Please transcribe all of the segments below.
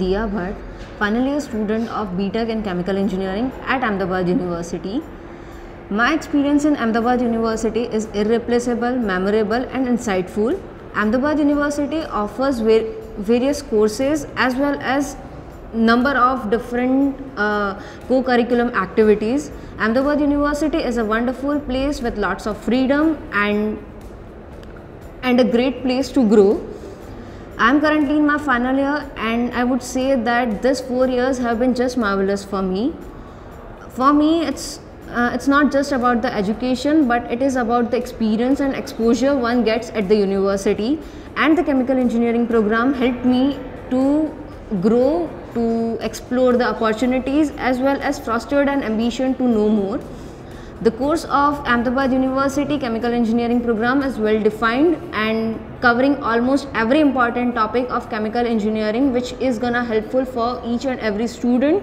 Deeya Bhatt, final year student of BTech in Chemical Engineering at Ahmedabad University. My experience in Ahmedabad University is irreplaceable, memorable, and insightful. Ahmedabad University offers var- various courses as well as number of different uh, co-curriculum activities. Ahmedabad University is a wonderful place with lots of freedom and and a great place to grow. I'm currently in my final year, and I would say that this four years have been just marvelous for me. For me, it's uh, it's not just about the education, but it is about the experience and exposure one gets at the university. And the chemical engineering program helped me to grow, to explore the opportunities, as well as fostered an ambition to know more. The course of Ahmedabad University Chemical Engineering program is well defined and covering almost every important topic of chemical engineering which is gonna helpful for each and every student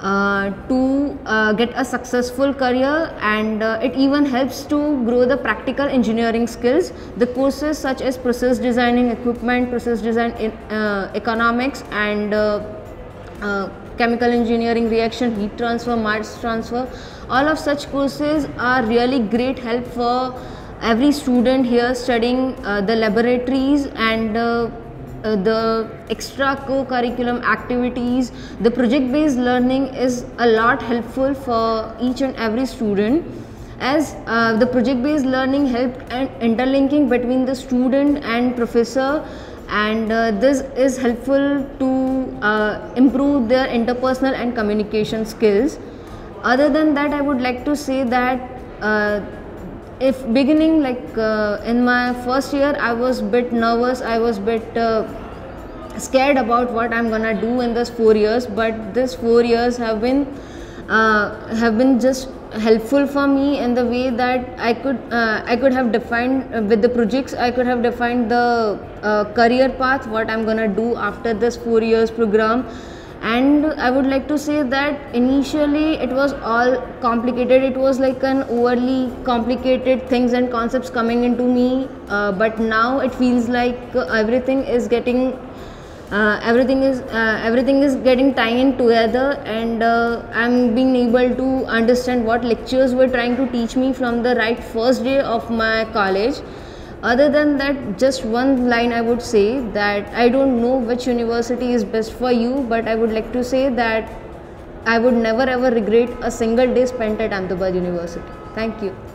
uh, to uh, get a successful career and uh, it even helps to grow the practical engineering skills. The courses such as process designing equipment, process design in, uh, economics and uh, uh, chemical engineering reaction heat transfer mass transfer all of such courses are really great help for every student here studying uh, the laboratories and uh, uh, the extra co-curriculum activities. The project based learning is a lot helpful for each and every student as uh, the project based learning helped and interlinking between the student and professor and uh, this is helpful to uh, improve their interpersonal and communication skills. Other than that i would like to say that uh, if beginning like uh, in my first year i was bit nervous i was bit uh, scared about what i'm gonna do in this four years but this four years have been have been just helpful for me in the way that I could uh, I could have defined uh, with the projects I could have defined the uh, career path what I'm gonna do after this four years program. And I would like to say that initially it was all complicated. It was like an overly complicated things and concepts coming into me uh, but now it feels like everything is getting uh, everything is uh, everything is getting tied in together and uh, i'm being able to understand what lectures were trying to teach me from the right first day of my college. Other than that just one line i would say that i don't know which university is best for you but i would like to say that i would never ever regret a single day spent at ahmedabad university. Thank you